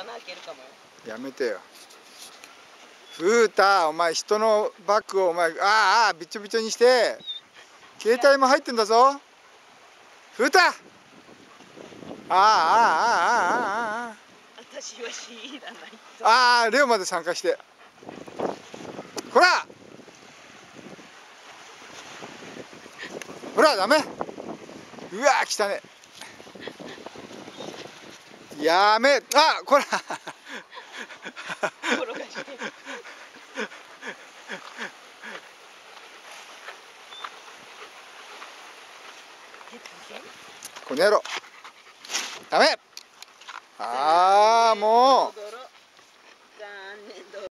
穴開けるかも。やめてよ。ふうたお前人のバッグをお前ああびちょびちょにして。携帯も入ってんだぞ。ふうたあああああああ私は CE だないああレオまで参加して。ほら。ほらダメ。うわ汚ね。やめあこら。この野郎。ダメああもう。